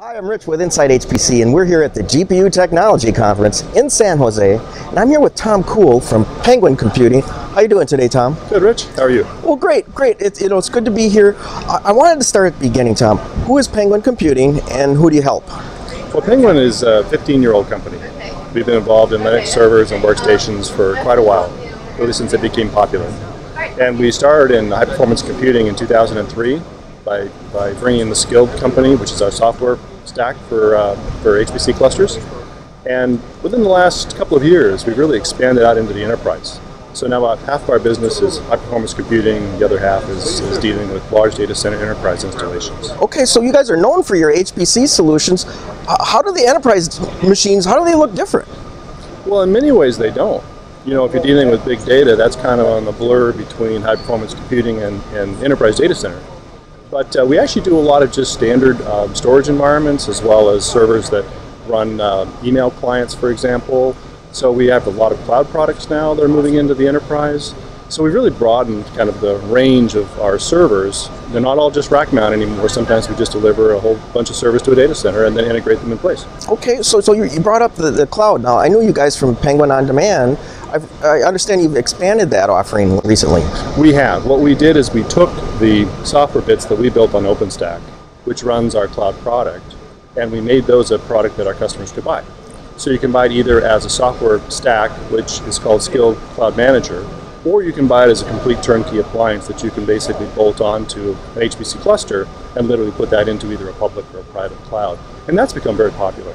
Hi, I'm Rich with Inside HPC, and we're here at the GPU Technology Conference in San Jose. And I'm here with Tom Coull from Penguin Computing. How you doing today, Tom? Good, Rich. How are you? Well, great, great. It, you know, it's good to be here. I, I wanted to start at the beginning, Tom. Who is Penguin Computing, and who do you help? Well, Penguin is a 15-year-old company. We've been involved in Linux servers and workstations for quite a while, really since it became popular. And we started in high-performance computing in 2003 by, by bringing in the Scyld company, which is our software stack for, uh, for HPC clusters. And within the last couple of years, we've really expanded out into the enterprise. So now about half of our business is high performance computing, the other half is, is dealing with large data center enterprise installations. Okay, so you guys are known for your HPC solutions. How do the enterprise machines, how do they look different? Well, in many ways they don't. You know, if you're dealing with big data, that's kind of on the blur between high performance computing and, and enterprise data center. But uh, we actually do a lot of just standard um, storage environments as well as servers that run uh, email clients, for example. So we have a lot of cloud products now that are moving into the enterprise. So we've really broadened kind of the range of our servers. They're not all just rack mount anymore. Sometimes we just deliver a whole bunch of servers to a data center and then integrate them in place. Okay, so, so you, brought up the, the cloud. Now, I know you guys from Penguin On Demand. I've, i understand you've expanded that offering recently. We have. What we did is we took the software bits that we built on OpenStack, which runs our cloud product, and we made those a product that our customers could buy. So you can buy it either as a software stack, which is called Scyld Cloud Manager, or you can buy it as a complete turnkey appliance that you can basically bolt onto an HPC cluster and literally put that into either a public or a private cloud. And that's become very popular.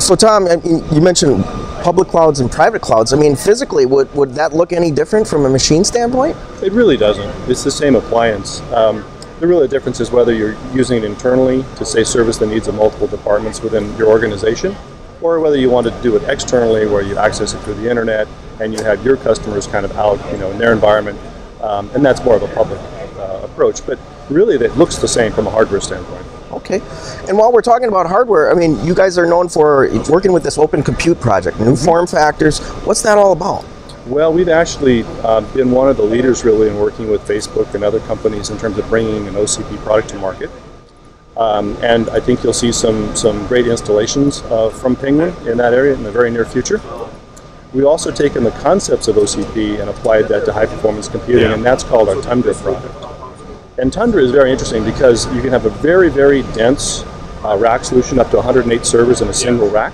So Tom, you mentioned public clouds and private clouds. I mean, physically, would, would that look any different from a machine standpoint? It really doesn't. It's the same appliance. Um, the real difference is whether you're using it internally to say service the needs of multiple departments within your organization, or whether you want to do it externally where you access it through the internet and you have your customers kind of out, you know, in their environment, um, and that's more of a public uh, approach. But really, it looks the same from a hardware standpoint. Okay. And while we're talking about hardware, I mean, you guys are known for working with this Open Compute project, new form factors. What's that all about? Well, we've actually uh, been one of the leaders really in working with Facebook and other companies in terms of bringing an OCP product to market. Um, and I think you'll see some, some great installations uh, from Penguin in that area in the very near future. We've also taken the concepts of OCP and applied that to high performance computing, and that's called our Tundra product. And Tundra is very interesting because you can have a very, very dense uh, rack solution up to 108 servers in a single rack.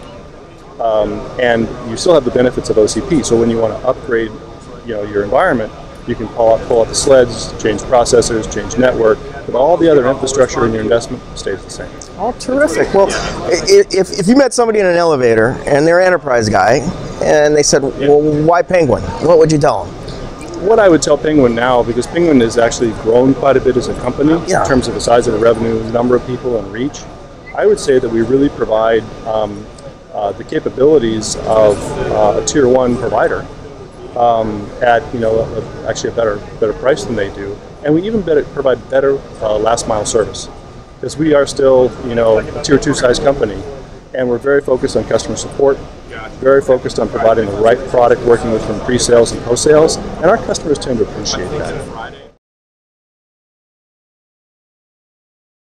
Um, and you still have the benefits of OCP. So when you want to upgrade you know, your environment, you can pull out, pull out the sleds, change processors, change network, but all the other infrastructure in your investment stays the same. Oh, terrific. Well, if, if you met somebody in an elevator and they're an enterprise guy and they said, well, why Penguin? What would you tell them? What I would tell Penguin now, because Penguin has actually grown quite a bit as a company yeah. in terms of the size of the revenue, number of people, and reach, I would say that we really provide um, uh, the capabilities of uh, a tier one provider um, at you know a, actually a better better price than they do, and we even better, provide better uh, last mile service because we are still you know a tier two size company, and we're very focused on customer support very focused on providing the right product, working with from pre-sales and post-sales, and our customers tend to appreciate that.